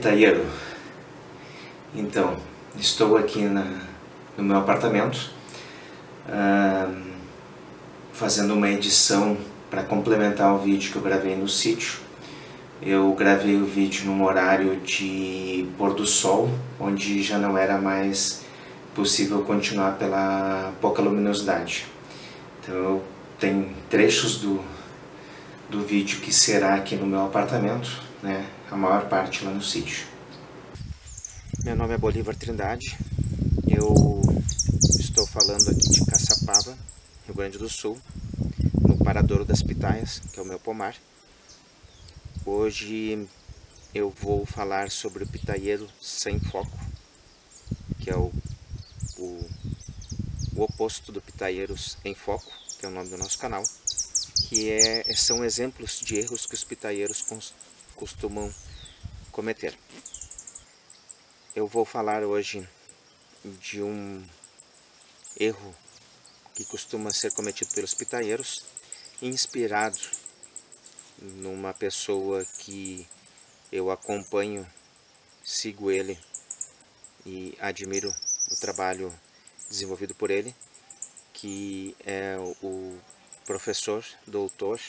Fala pitaieiro. Então, estou aqui na, no meu apartamento uh, fazendo uma edição para complementar o vídeo que eu gravei no sítio. Eu gravei o vídeo num horário de pôr do sol, onde já não era mais possível continuar pela pouca luminosidade. Então eu tenho trechos do, do vídeo que será aqui no meu apartamento, né? a maior parte lá no sítio. Meu nome é Bolívar Trindade, eu estou falando aqui de Caçapava, Rio Grande do Sul, no Paradouro das Pitaias, que é o meu pomar. Hoje eu vou falar sobre o pitaieiro sem foco, que é o, o, o oposto do pitaeiros em foco, que é o nome do nosso canal, que é, são exemplos de erros que os pitaieiros costumam cometer. Eu vou falar hoje de um erro que costuma ser cometido pelos pitaieiros, inspirado numa pessoa que eu acompanho, sigo ele e admiro o trabalho desenvolvido por ele, que é o professor doutor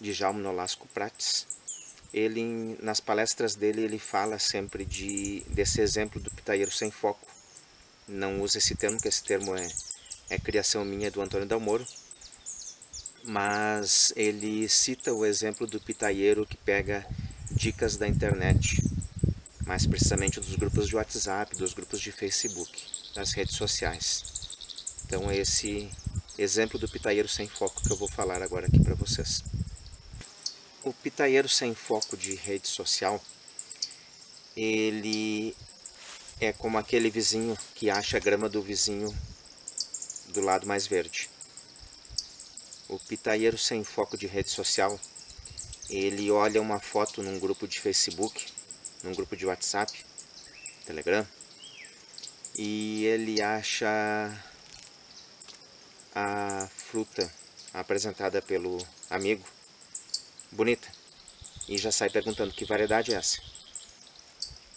Djalma Nolasco Prates. Ele, nas palestras dele, ele fala sempre de, desse exemplo do pitaieiro sem foco. Não usa esse termo, que esse termo é, é criação minha do Antônio Dalmoro, mas ele cita o exemplo do pitaieiro que pega dicas da internet, mais precisamente dos grupos de WhatsApp, dos grupos de Facebook, das redes sociais. Então esse exemplo do pitaieiro sem foco que eu vou falar agora aqui para vocês. O pitaieiro sem foco de rede social, ele é como aquele vizinho que acha a grama do vizinho do lado mais verde. O pitaieiro sem foco de rede social, ele olha uma foto num grupo de Facebook, num grupo de WhatsApp, Telegram, e ele acha a fruta apresentada pelo amigo bonita e já sai perguntando que variedade é essa.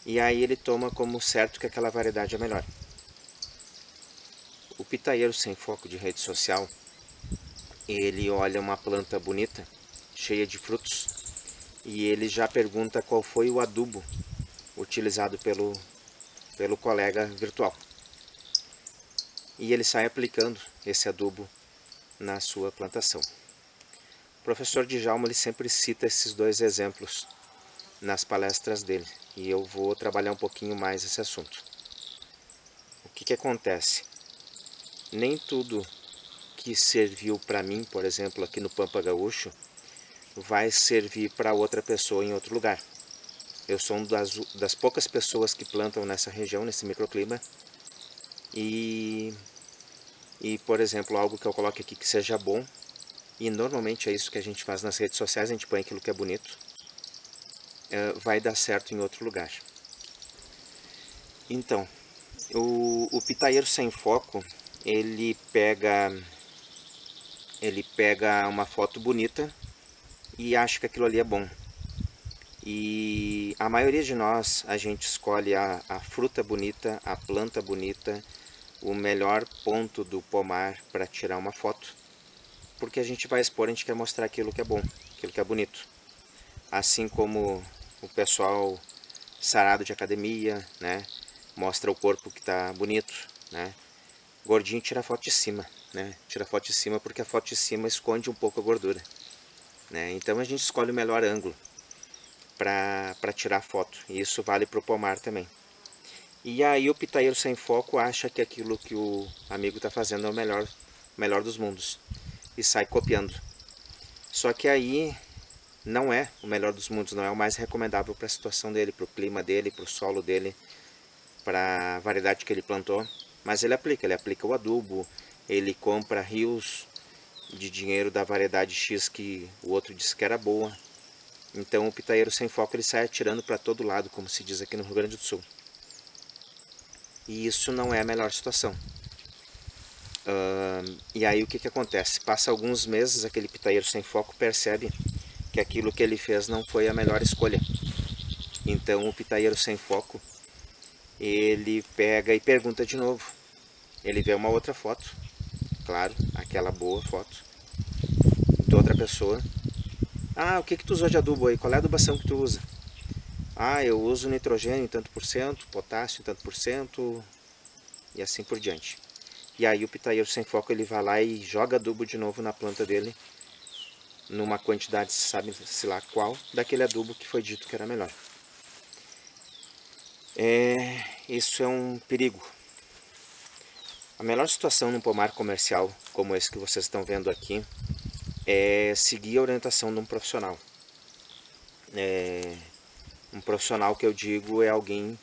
E aí ele toma como certo que aquela variedade é melhor. O pitaieiro sem foco de rede social, ele olha uma planta bonita, cheia de frutos, e ele já pergunta qual foi o adubo utilizado pelo, pelo colega virtual e ele sai aplicando esse adubo na sua plantação. O professor Djalma ele sempre cita esses dois exemplos nas palestras dele e eu vou trabalhar um pouquinho mais esse assunto. O que, que acontece? Nem tudo que serviu para mim, por exemplo, aqui no Pampa Gaúcho, vai servir para outra pessoa em outro lugar. Eu sou uma das, das poucas pessoas que plantam nessa região, nesse microclima, e, e, por exemplo, algo que eu coloque aqui que seja bom, e normalmente é isso que a gente faz nas redes sociais, a gente põe aquilo que é bonito, é, vai dar certo em outro lugar. Então, o, o pitaieiro sem foco, ele pega, ele pega uma foto bonita e acha que aquilo ali é bom. E a maioria de nós, a gente escolhe a, a fruta bonita, a planta bonita, o melhor ponto do pomar para tirar uma foto, porque a gente vai expor, a gente quer mostrar aquilo que é bom, aquilo que é bonito. Assim como o pessoal sarado de academia, né, mostra o corpo que está bonito, né. Gordinho tira foto de cima, né, tira foto de cima porque a foto de cima esconde um pouco a gordura, né. Então a gente escolhe o melhor ângulo para tirar foto, e isso vale para o pomar também. E aí o pitaeiro sem foco acha que aquilo que o amigo está fazendo é o melhor, melhor dos mundos e sai copiando. Só que aí não é o melhor dos mundos, não é o mais recomendável para a situação dele, para o clima dele, para o solo dele, para a variedade que ele plantou. Mas ele aplica, ele aplica o adubo, ele compra rios de dinheiro da variedade X que o outro disse que era boa. Então o pitaeiro sem foco ele sai atirando para todo lado, como se diz aqui no Rio Grande do Sul. E isso não é a melhor situação. Uh, e aí o que, que acontece? Passa alguns meses, aquele pitaeiro sem foco percebe que aquilo que ele fez não foi a melhor escolha. Então o pitaieiro sem foco, ele pega e pergunta de novo. Ele vê uma outra foto, claro, aquela boa foto, de outra pessoa. Ah, o que que tu usou de adubo aí? Qual é a adubação que tu usa? Ah, eu uso nitrogênio em tanto por cento, potássio em tanto por cento, e assim por diante. E aí o pitaieiro sem foco ele vai lá e joga adubo de novo na planta dele, numa quantidade, sabe-se lá qual, daquele adubo que foi dito que era melhor. É, isso é um perigo. A melhor situação num pomar comercial, como esse que vocês estão vendo aqui, é seguir a orientação de um profissional. É, um profissional que eu digo é alguém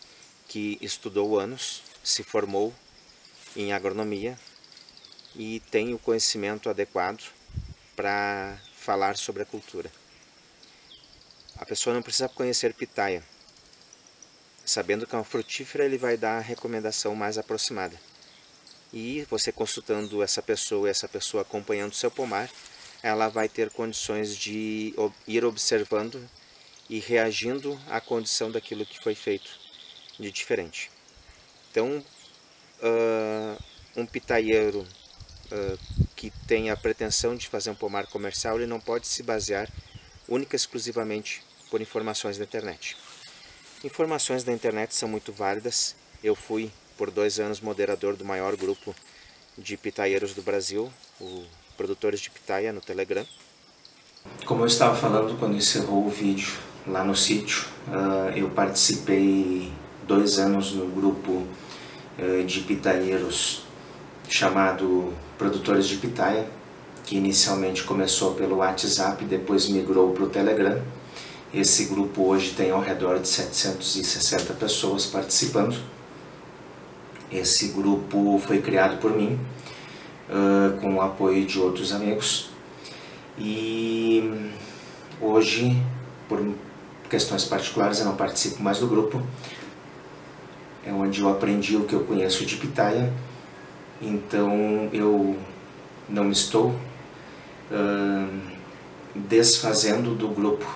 que estudou anos, se formou em agronomia e tem o conhecimento adequado para falar sobre a cultura. A pessoa não precisa conhecer pitaia. Sabendo que é uma frutífera, ele vai dar a recomendação mais aproximada. E você consultando essa pessoa e essa pessoa acompanhando seu pomar, ela vai ter condições de ir observando e reagindo à condição daquilo que foi feito de diferente. Então, uh, um pitaieiro uh, que tem a pretensão de fazer um pomar comercial, ele não pode se basear única e exclusivamente por informações da internet. Informações da internet são muito válidas. Eu fui por dois anos moderador do maior grupo de pitaieiros do Brasil, o Produtores de Pitaia no Telegram. Como eu estava falando quando encerrou o vídeo, lá no sítio. Uh, eu participei dois anos no grupo de pitaieiros chamado Produtores de Pitaia, que inicialmente começou pelo WhatsApp, depois migrou para o Telegram. Esse grupo hoje tem ao redor de 760 pessoas participando. Esse grupo foi criado por mim, uh, com o apoio de outros amigos. E hoje, por questões particulares eu não participo mais do grupo. É onde eu aprendi o que eu conheço de pitaia. Então eu não estou uh, desfazendo do grupo,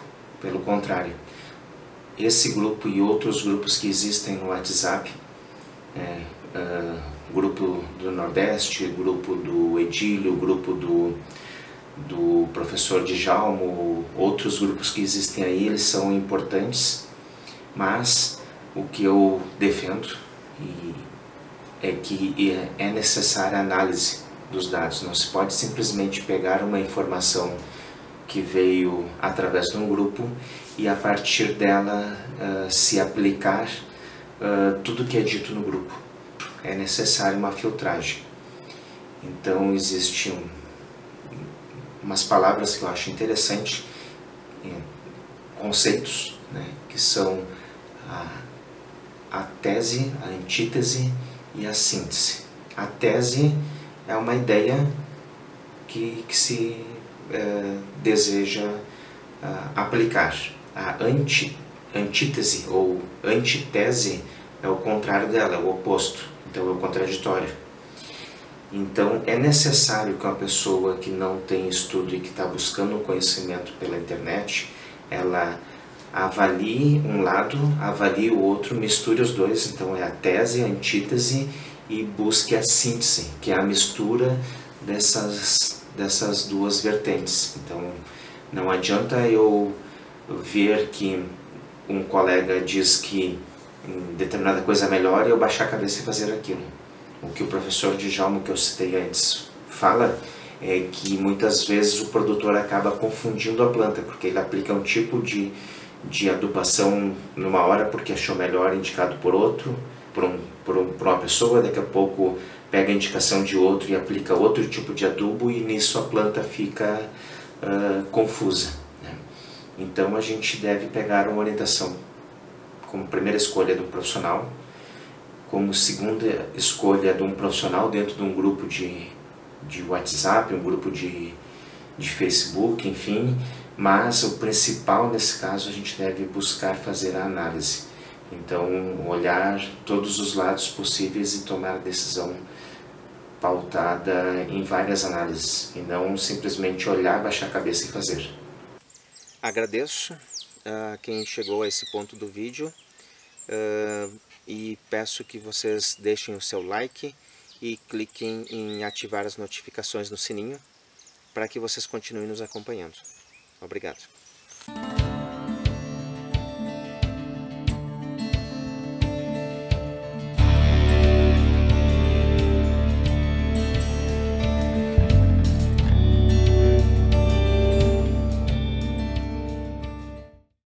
pelo contrário. Esse grupo e outros grupos que existem no WhatsApp, é, uh, grupo do Nordeste, grupo do Edílio, grupo do do professor Djalmo, outros grupos que existem aí, eles são importantes, mas o que eu defendo é que é necessária análise dos dados. Não se pode simplesmente pegar uma informação que veio através de um grupo e a partir dela uh, se aplicar uh, tudo que é dito no grupo. É necessário uma filtragem. Então existe um umas palavras que eu acho interessante, conceitos, né, que são a, a tese, a antítese e a síntese. A tese é uma ideia que, que se é, deseja uh, aplicar. A anti, antítese ou antitese é o contrário dela, é o oposto, então é o contraditório. Então, é necessário que uma pessoa que não tem estudo e que está buscando conhecimento pela internet, ela avalie um lado, avalie o outro, misture os dois. Então, é a tese, a antítese e busque a síntese, que é a mistura dessas, dessas duas vertentes. Então, não adianta eu ver que um colega diz que determinada coisa é melhor e eu baixar a cabeça e fazer aquilo o que o professor Djalma, que eu citei antes, fala é que muitas vezes o produtor acaba confundindo a planta, porque ele aplica um tipo de, de adubação numa hora porque achou melhor indicado por outro, por, um, por, um, por uma pessoa, daqui a pouco pega a indicação de outro e aplica outro tipo de adubo e nisso a planta fica uh, confusa. Né? Então a gente deve pegar uma orientação como primeira escolha do profissional, como segunda escolha de um profissional dentro de um grupo de, de WhatsApp, um grupo de, de Facebook, enfim, mas o principal nesse caso a gente deve buscar fazer a análise. Então, olhar todos os lados possíveis e tomar a decisão pautada em várias análises e não simplesmente olhar, baixar a cabeça e fazer. Agradeço a quem chegou a esse ponto do vídeo uh, e peço que vocês deixem o seu like e cliquem em ativar as notificações no sininho para que vocês continuem nos acompanhando. Obrigado.